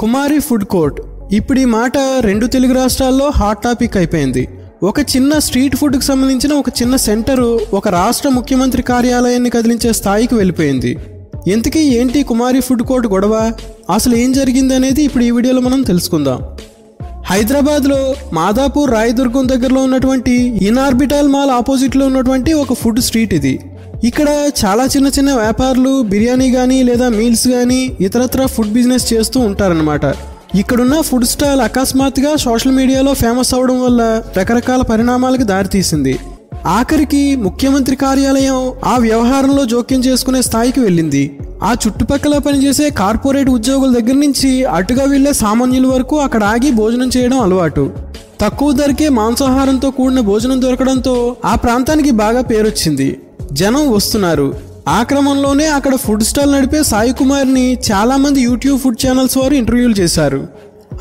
కుమారి food court. ఇప్పుడు ఈ మాట రెండు తెలుగు రాష్ట్రాల్లో హాట్ టాపిక్ అయిపోయింది. ఒక చిన్న స్ట్రీట్ ఫుడ్కి సంబంధించిన ఒక చిన్న సెంటరు ఒక రాష్ట్ర ముఖ్యమంత్రి కార్యాలయాన్ని కదిలించే స్థాయికి వెళ్ళిపోయింది. ఇంతకీ ఏంటి కుమారి ఫుడ్ కోర్ట్ గొడవ? అసలు ఏం జరిగింది అనేది ఇప్పుడు ఈ వీడియోలో మనం తెలుసుకుందాం. హైదరాబాద్లో మాదాపూర్ రాయదుర్గం దగ్గరలో ఉన్నటువంటి ఇనార్బిటాల్ మాల్ ఆపోజిట్లో ఉన్నటువంటి ఒక ఫుడ్ స్ట్రీట్ ఇది. ఇక్కడ చాలా చిన్న చిన్న వ్యాపారులు బిర్యానీ కానీ లేదా మీల్స్ కానీ ఇతరత్ర ఫుడ్ బిజినెస్ చేస్తూ ఉంటారనమాట ఇక్కడున్న ఫుడ్ స్టాల్ అకస్మాత్తుగా సోషల్ మీడియాలో ఫేమస్ అవడం వల్ల రకరకాల పరిణామాలకు దారితీసింది. ఆఖరికి ముఖ్యమంత్రి కార్యాలయం ఆ వ్యవహారంలో జోక్యం చేసుకునే స్థాయికి వెళ్ళింది. ఆ చుట్టుపక్కల పనిచేసే కార్పొరేట్ ఉద్యోగుల దగ్గర నుంచి అటుగా వెళ్ళే సామాన్యుల వరకు అక్కడ ఆగి భోజనం చేయడం అలవాటు. తక్కువ ధరకే మాంసాహారంతో కూడిన భోజనం దొరకడంతో ఆ ప్రాంతానికి బాగా పేరొచ్చింది. జనం వస్తున్నారు. ఆ క్రమంలోనే అక్కడ ఫుడ్ స్టాల్ నడిపే సాయి కుమార్ని చాలామంది యూట్యూబ్ ఫుడ్ ఛానల్స్ వారు ఇంటర్వ్యూలు చేశారు.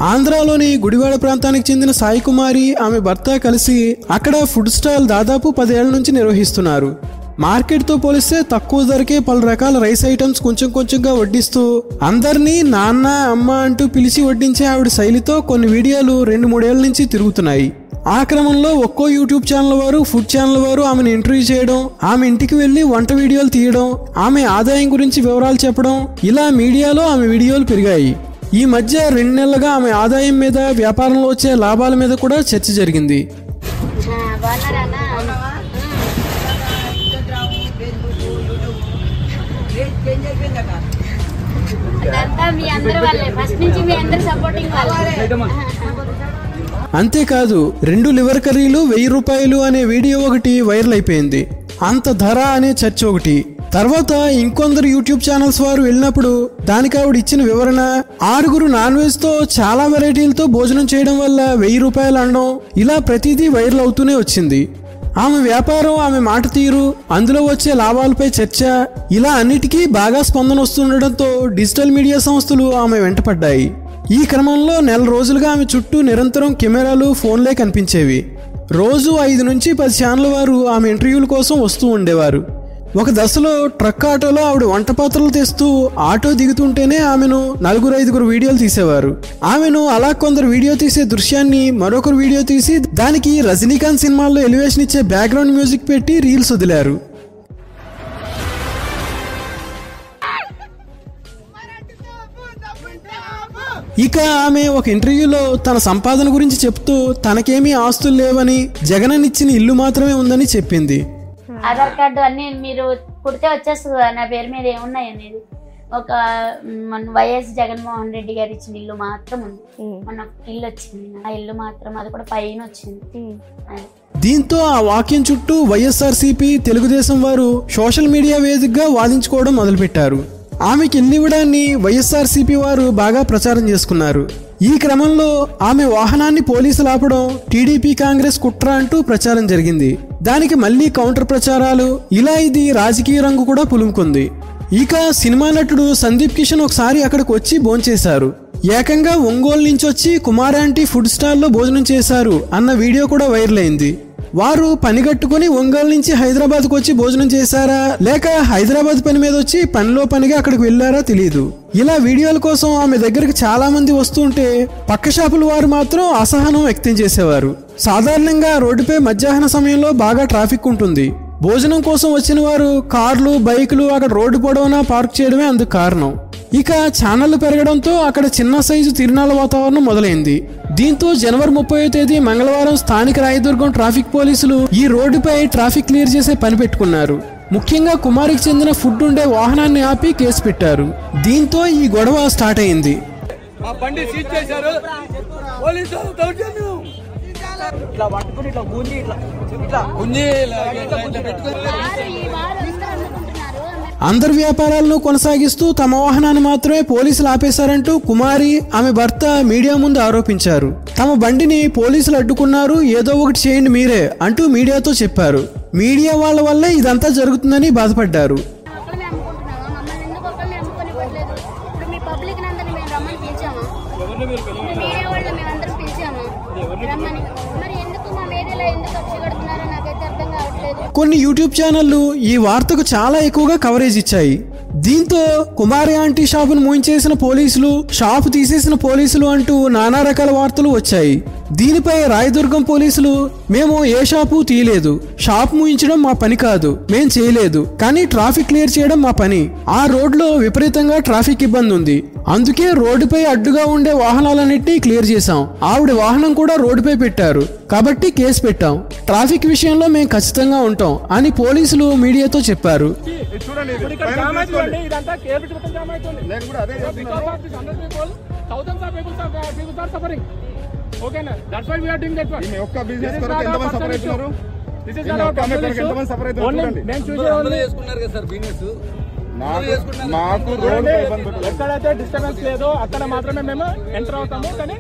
ఆంధ్రాలోని గుడివాడ ప్రాంతానికి చెందిన సాయి కుమారి ఆమె భర్త కలిసి అక్కడ ఫుడ్ స్టాల్ దాదాపు పదేళ్ళ నుంచి నిర్వహిస్తున్నారు. మార్కెట్తో పోలిస్తే తక్కువ ధరకే పలు రకాల రైస్ ఐటమ్స్ కొంచెం కొంచెంగా వడ్డిస్తూ అందరినీ నాన్న అమ్మ అంటూ పిలిచి వడ్డించే ఆవిడ శైలితో కొన్ని వీడియోలు రెండు మూడేళ్ళ నుంచి తిరుగుతున్నాయి. ఆ క్రమంలో ఒక్కో యూట్యూబ్ ఛానల్ వారు ఫుడ్ ఛానల్ వారు ఆమెను ఇంటర్వ్యూ చేయడం ఆమె ఇంటికి వెళ్ళి వంట వీడియోలు తీయడం ఆమె ఆదాయం గురించి వివరాలు చెప్పడం ఇలా మీడియాలో ఆమె వీడియోలు పెరిగాయి. ఈ మధ్య రెండు నెలలుగా ఆమె ఆదాయం మీద వ్యాపారంలో వచ్చే లాభాల మీద కూడా చర్చ జరిగింది. మీ అందరి వాళ్ళే. ఫస్ట్ నుంచి మీ అందరి సపోర్టింగ్ వాళ్ళే. అంతేకాదు రెండు లివర్ కర్రీలు వెయ్యి రూపాయలు అనే వీడియో ఒకటి వైరల్ అయిపోయింది. అంత ధర అనే చర్చ ఒకటి. తర్వాత ఇంకొందరు యూట్యూబ్ ఛానల్స్ వారు వెళ్ళినప్పుడు దానికి ఆవిడ ఇచ్చిన వివరణ ఆరుగురు నాన్ వెజ్తో చాలా వెరైటీలతో భోజనం చేయడం వల్ల వెయ్యి రూపాయలు అనడం ఇలా ప్రతిదీ వైరల్ అవుతూనే వచ్చింది. ఆమె వ్యాపారం ఆమె మాట తీరు అందులో వచ్చే లాభాలపై చర్చ ఇలా అన్నిటికీ బాగా స్పందన వస్తుండటంతో డిజిటల్ మీడియా సంస్థలు ఆమె వెంటపడ్డాయి. ఈ క్రమంలో నెల రోజులుగా ఆమె చుట్టూ నిరంతరం కెమెరాలు ఫోన్లే కనిపించేవి. రోజు ఐదు నుంచి పది ఛానల్ వారు ఆమె ఇంటర్వ్యూల కోసం వస్తూ ఉండేవారు. ఒక దశలో ట్రక్ ఆటోలో ఆవిడ వంట పాత్రలు తెస్తూ ఆటో దిగుతుంటేనే ఆమెను నలుగురు ఐదుగురు వీడియోలు తీసేవారు. ఆమెను అలా కొందరు వీడియో తీసే దృశ్యాన్ని మరొకరు వీడియో తీసి దానికి రజనీకాంత్ సినిమాల్లో ఎలివేషన్ ఇచ్చే బ్యాక్గ్రౌండ్ మ్యూజిక్ పెట్టి రీల్స్ వదిలారు. ఇక ఆమె ఒక ఇంటర్వ్యూలో తన సంపాదన గురించి చెప్తూ తనకేమీ ఆస్తులు లేవని జగనన్ ఇచ్చిన ఇల్లు మాత్రమే ఉందని చెప్పింది. ఆధార్ కార్డు అన్ని మీరు కుడితే వచ్చేస్తుంది కదా నా పేరు మీద ఏమున్నాయి అనేది? ఒక మన వైఎస్ జగన్మోహన్ రెడ్డి గారు ఇచ్చిన ఇల్లు మాత్రం ఉంది. మన ఇల్లు వచ్చింది. ఆ ఇల్లు మాత్రం అది కూడా పైన వచ్చింది. దీంతో ఆ వాక్యం చుట్టూ వైఎస్ఆర్సీపీ తెలుగుదేశం వారు సోషల్ మీడియా వేదికగా వాదించుకోవడం మొదలుపెట్టారు. ఆమెకి ఇల్లు ఇవ్వడాన్ని వైఎస్ఆర్సీపీ వారు బాగా ప్రచారం చేసుకున్నారు. ఈ క్రమంలో ఆమె వాహనాన్ని పోలీసులు ఆపడం టీడీపీ కాంగ్రెస్ కుట్ర అంటూ ప్రచారం జరిగింది. దానికి మళ్ళీ కౌంటర్ ప్రచారాలు ఇలా ఇది రాజకీయ రంగు కూడా పులుముకుంది. ఇక సినిమా నటుడు సందీప్ కిషన్ ఒకసారి అక్కడికి వచ్చి భోంచేశారు. ఏకంగా ఒంగోలు నుంచి వచ్చి కుమారాంటి ఫుడ్ స్టాల్లో భోజనం చేశారు అన్న వీడియో కూడా వైరల్ అయింది. వారు పనిగట్టుకుని ఒంగోలు నుంచి హైదరాబాద్కు వచ్చి భోజనం చేశారా? లేక హైదరాబాద్ పని మీద వచ్చి పనిలో పనిగా అక్కడికి వెళ్ళారా తెలియదు ఇలా వీడియోల కోసం ఆమె దగ్గరికి చాలా మంది వస్తుంటే పక్క షాపుల వారు మాత్రం అసహనం వ్యక్తం చేసేవారు. సాధారణంగా రోడ్డుపై మధ్యాహ్న సమయంలో బాగా ట్రాఫిక్ ఉంటుంది. భోజనం కోసం వచ్చిన వారు కార్లు బైకులు అక్కడ రోడ్డు పొడవునా పార్క్ చేయడమే అందుకు కారణం. ఇక ఛానళ్ళు పెరగడంతో అక్కడ చిన్న సైజు తిరునాళ్ళ వాతావరణం మొదలైంది. దీంతో జనవరి ముప్పై తేదీ మంగళవారం స్థానిక రాయదుర్గం ట్రాఫిక్ పోలీసులు ఈ రోడ్డుపై ట్రాఫిక్ క్లియర్ చేసే పని పెట్టుకున్నారు. ముఖ్యంగా కుమారికి చెందిన ఫుడ్ ఉండే వాహనాన్ని ఆపి కేసు పెట్టారు. దీంతో ఈ గొడవ స్టార్ట్ అయింది. మా బండి సీజ్ చేశారు. పోలీసులు దౌర్జన్యం. ఇట్లా పట్టుకుని ఇట్లా గుంజి ఇట్లా. ఇట్లా గుంజి ఇట్లా పెట్టుకుని అందరి వ్యాపారాలను కొనసాగిస్తూ తమ వాహనాన్ని మాత్రమే పోలీసులు ఆపేశారంటూ కుమారి ఆమె భర్త మీడియా ముందు ఆరోపించారు. తమ బండిని పోలీసులు అడ్డుకున్నారు ఏదో ఒకటి చేయండి మీరే అంటూ మీడియాతో చెప్పారు. మీడియా వాళ్ళ వల్లే ఇదంతా జరుగుతుందని బాధపడ్డారు. రమ్మని మరి ఎందుకు మా మీడియాలో ఎందుకు కడుతున్నారో కావట్లేదు కొన్ని యూట్యూబ్ ఛానళ్ళు ఈ వార్తకు చాలా ఎక్కువగా కవరేజ్ ఇచ్చాయి. దీంతో కుమారి ఆంటీ షాపును మూయించేసిన పోలీసులు షాపు తీసేసిన పోలీసులు అంటూ నానా రకాల వార్తలు వచ్చాయి. దీనిపై రాయదుర్గం పోలీసులు మేము ఏ షాపు తీయలేదు. షాప్ ముయించడం మా పని కాదు. మేం చేయలేదు. కానీ ట్రాఫిక్ క్లియర్ చేయడం మా పని. ఆ రోడ్లో విపరీతంగా ట్రాఫిక్ ఇబ్బంది ఉంది. అందుకే రోడ్డుపై అడ్డుగా ఉండే వాహనాలన్నింటినీ క్లియర్ చేశాం. ఆవిడ వాహనం కూడా రోడ్డుపై పెట్టారు. కాబట్టి కేసు పెట్టాం. ట్రాఫిక్ విషయంలో మేము ఖచ్చితంగా ఉంటాం అని పోలీసులు మీడియాతో చెప్పారు. చూసే చేసుకున్నారు కదా సార్ బిజినెస్ నాకు మాకు రోడ్. ఎక్కడైతే డిస్టర్బెన్స్ లేదో అక్కడ మాత్రమే మేము ఎంటర్ అవుతాము. కానీ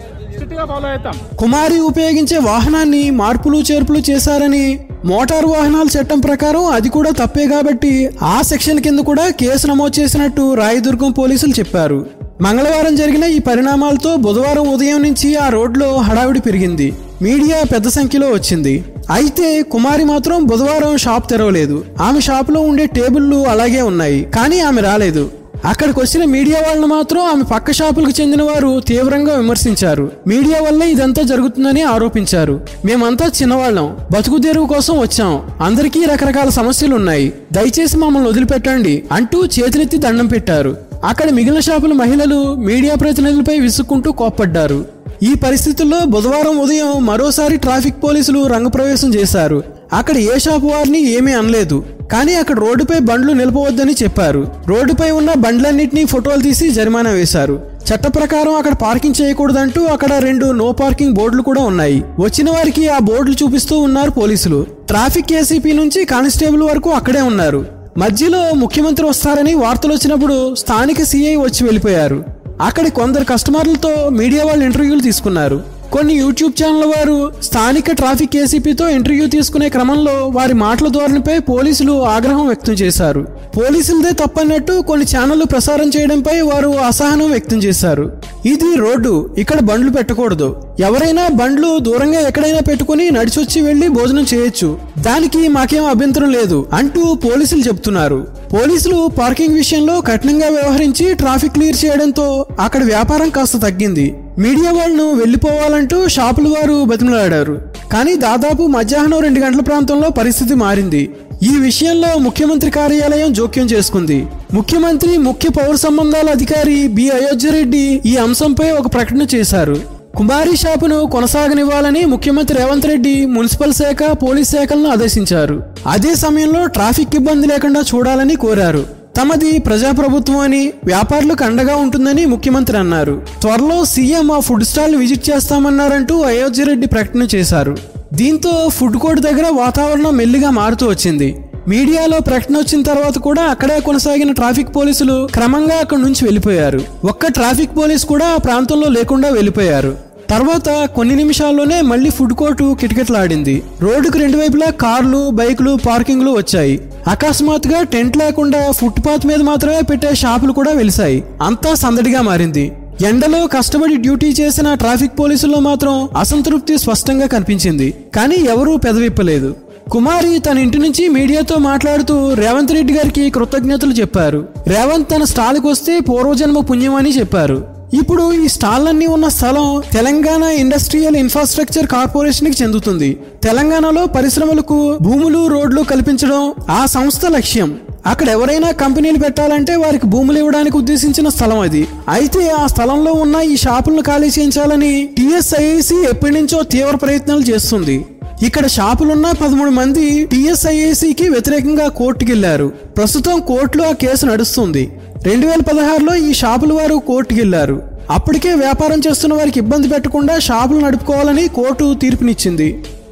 ఫాలో అవుతాం కుమారి ఉపయోగించే వాహనాన్ని మార్పులు చేర్పులు చేశారని మోటారు వాహనాల చట్టం ప్రకారం అది కూడా తప్పే కాబట్టి ఆ సెక్షన్ కింద కూడా కేసు నమోదు చేసినట్టు రాయదుర్గం పోలీసులు చెప్పారు. మంగళవారం జరిగిన ఈ పరిణామాలతో బుధవారం ఉదయం నుంచి ఆ రోడ్లో హడావిడి పెరిగింది. మీడియా పెద్ద సంఖ్యలో వచ్చింది. అయితే కుమారి మాత్రం బుధవారం షాప్ తెరవలేదు. ఆమె షాపులో ఉండే టేబుల్లు అలాగే ఉన్నాయి కానీ ఆమె రాలేదు. అక్కడికి వచ్చిన మీడియా వాళ్ళను మాత్రం ఆమె పక్క షాపులకు చెందిన వారు తీవ్రంగా విమర్శించారు. మీడియా వల్ల ఇదంతా జరుగుతుందని ఆరోపించారు. మేమంతా చిన్నవాళ్ళం బతుకు తెరువు కోసం వచ్చాం. అందరికీ రకరకాల సమస్యలు ఉన్నాయి దయచేసి మమ్మల్ని వదిలిపెట్టండి అంటూ చేతులెత్తి దండం పెట్టారు. అక్కడ మిగిలిన షాపుల మహిళలు మీడియా ప్రతినిధులపై విసుక్కుంటూ కోప్పడ్డారు. ఈ పరిస్థితుల్లో బుధవారం ఉదయం మరోసారి ట్రాఫిక్ పోలీసులు రంగప్రవేశం చేశారు. అక్కడ ఏ షాపు వారిని ఏమీ అనలేదు. కానీ అక్కడ రోడ్డుపై బండ్లు నిలపవద్దని చెప్పారు. రోడ్డుపై ఉన్న బండ్లన్నింటినీ ఫోటోలు తీసి జరిమానా వేశారు. చట్ట ప్రకారం అక్కడ పార్కింగ్ చేయకూడదంటూ అక్కడ రెండు నో పార్కింగ్ బోర్డులు కూడా ఉన్నాయి. వచ్చిన వారికి ఆ బోర్డులు చూపిస్తూ ఉన్నారు పోలీసులు. ట్రాఫిక్ ఏసీపీ నుంచి కానిస్టేబుల్ వరకు అక్కడే ఉన్నారు. మధ్యలో ముఖ్యమంత్రి వస్తారని వార్తలు వచ్చినప్పుడు స్థానిక సీఐ వచ్చి వెళ్ళిపోయారు. అక్కడి కొందరు కస్టమర్లతో మీడియా వాళ్ళు ఇంటర్వ్యూలు తీసుకున్నారు. కొన్ని యూట్యూబ్ ఛానల్ వారు స్థానిక ట్రాఫిక్ ఏసీపీతో ఇంటర్వ్యూ తీసుకునే క్రమంలో వారి మాటల ధోరణిపై పోలీసులు ఆగ్రహం వ్యక్తం చేశారు. పోలీసులదే తప్పన్నట్టు కొన్ని ఛానళ్ళు ప్రసారం చేయడంపై వారు అసహనం వ్యక్తం చేశారు. ఇది రోడ్డు ఇక్కడ బండ్లు పెట్టకూడదు. ఎవరైనా బండ్లు దూరంగా ఎక్కడైనా పెట్టుకుని నడిచొచ్చి వెళ్ళి భోజనం చేయొచ్చు. దానికి మాకేం అభ్యంతరం లేదు అంటూ పోలీసులు చెబుతున్నారు పోలీసులు పార్కింగ్ విషయంలో కఠినంగా వ్యవహరించి ట్రాఫిక్ క్లియర్ చేయడంతో అక్కడ వ్యాపారం కాస్త తగ్గింది. మీడియా వాళ్ళను వెళ్ళిపోవాలంటూ షాపుల వారు బతిమలాడారు. కానీ దాదాపు మధ్యాహ్నం రెండు గంటల ప్రాంతంలో పరిస్థితి మారింది. ఈ విషయంలో ముఖ్యమంత్రి కార్యాలయం జోక్యం చేసుకుంది. ముఖ్యమంత్రి ముఖ్య పౌర సంబంధాల అధికారి బి అయోధ్యరెడ్డి ఈ అంశంపై ఒక ప్రకటన చేశారు. కుమారి షాపును కొనసాగనివ్వాలని ముఖ్యమంత్రి రేవంత్ రెడ్డి మున్సిపల్ శాఖ పోలీస్ శాఖలను ఆదేశించారు. అదే సమయంలో ట్రాఫిక్ ఇబ్బంది లేకుండా చూడాలని కోరారు. తమది ప్రజాప్రభుత్వం అని వ్యాపారులకు అండగా ఉంటుందని ముఖ్యమంత్రి అన్నారు. త్వరలో సీఎం ఆ ఫుడ్ స్టాల్ విజిట్ చేస్తామన్నారంటూ అయోధ్యరెడ్డి ప్రకటన చేశారు. దీంతో ఫుడ్ కోర్ట్ దగ్గర వాతావరణం మెల్లిగా మారుతూ వచ్చింది. మీడియాలో ప్రకటన వచ్చిన తర్వాత కూడా అక్కడే కొనసాగిన ట్రాఫిక్ పోలీసులు క్రమంగా అక్కడి నుంచి వెళ్ళిపోయారు. ఒక్క ట్రాఫిక్ పోలీస్ కూడా ఆ ప్రాంతంలో లేకుండా వెళ్ళిపోయారు. తర్వాత కొన్ని నిమిషాల్లోనే మళ్ళీ ఫుడ్ కోర్టు కిటకిటలాడింది. రోడ్డుకు రెండు వైపులా కార్లు బైకులు పార్కింగ్లు వచ్చాయి. అకస్మాత్తుగా టెంట్ లేకుండా ఫుట్పాత్ మీద మాత్రమే పెట్టే షాపులు కూడా వెలిశాయి. అంతా సందడిగా మారింది. ఎండలో కష్టపడి డ్యూటీ చేసిన ట్రాఫిక్ పోలీసుల్లో మాత్రం అసంతృప్తి స్పష్టంగా కనిపించింది. కానీ ఎవరూ పెదవిప్పలేదు. కుమారి తన ఇంటి నుంచి మీడియాతో మాట్లాడుతూ రేవంత్ రెడ్డి గారికి కృతజ్ఞతలు చెప్పారు. రేవంత్ తన స్టాల్కి వస్తే పూర్వజన్మ పుణ్యం అని చెప్పారు. ఇప్పుడు ఈ స్టాళ్ళన్నీ ఉన్న స్థలం తెలంగాణ ఇండస్ట్రియల్ ఇన్ఫ్రాస్ట్రక్చర్ కార్పొరేషన్కి చెందుతుంది. తెలంగాణలో పరిశ్రమలకు భూములు రోడ్లు కల్పించడం ఆ సంస్థ లక్ష్యం. అక్కడ ఎవరైనా కంపెనీలు పెట్టాలంటే వారికి భూములు ఇవ్వడానికి ఉద్దేశించిన స్థలం అది. అయితే ఆ స్థలంలో ఉన్న ఈ షాపులను ఖాళీ చేయించాలని టీఎస్ఐసి ఎప్పటి నుంచో తీవ్ర ప్రయత్నాలు చేస్తుంది. ఇక్కడ షాపులున్న పదమూడు మంది టిఎస్ఐఏసికి వ్యతిరేకంగా కోర్టుకెళ్ళారు. ప్రస్తుతం కోర్టులో ఆ కేసు నడుస్తుంది. రెండు వేల పదహారులో ఈ షాపుల వారు కోర్టుకి వెళ్ళారు అప్పటికే వ్యాపారం చేస్తున్న వారికి ఇబ్బంది పెట్టకుండా షాపులు నడుపుకోవాలని కోర్టు తీర్పునిచ్చింది.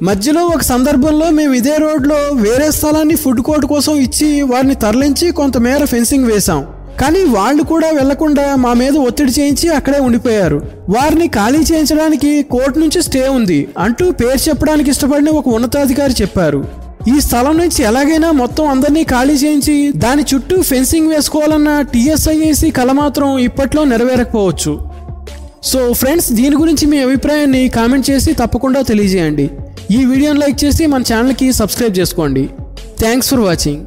మధ్యలో ఒక సందర్భంలో మేము ఇదే రోడ్లో వేరే స్థలాన్ని ఫుడ్ కోర్టు కోసం ఇచ్చి వారిని తరలించి కొంతమేర ఫెన్సింగ్ వేశాం. కానీ వాళ్ళు కూడా వెళ్ళకుండా మా మీద ఒత్తిడి చేయించి అక్కడే ఉండిపోయారు. వారిని ఖాళీ చేయించడానికి కోర్టు నుంచి స్టే ఉంది అంటూ పేరు చెప్పడానికి ఇష్టపడిన ఒక ఉన్నతాధికారి చెప్పారు. ఈ స్థలం నుంచి ఎలాగైనా మొత్తం అందరినీ ఖాళీ చేయించి దాని చుట్టూ ఫెన్సింగ్ వేసుకోవాలన్న టీఎస్ఐఏసి కల మాత్రం ఇప్పట్లో నెరవేరకపోవచ్చు. సో ఫ్రెండ్స్ దీని గురించి మీ అభిప్రాయాన్ని కామెంట్ చేసి తప్పకుండా తెలియజేయండి. ఈ వీడియోని లైక్ చేసి మన ఛానల్కి సబ్స్క్రైబ్ చేసుకోండి. Thanks for watching.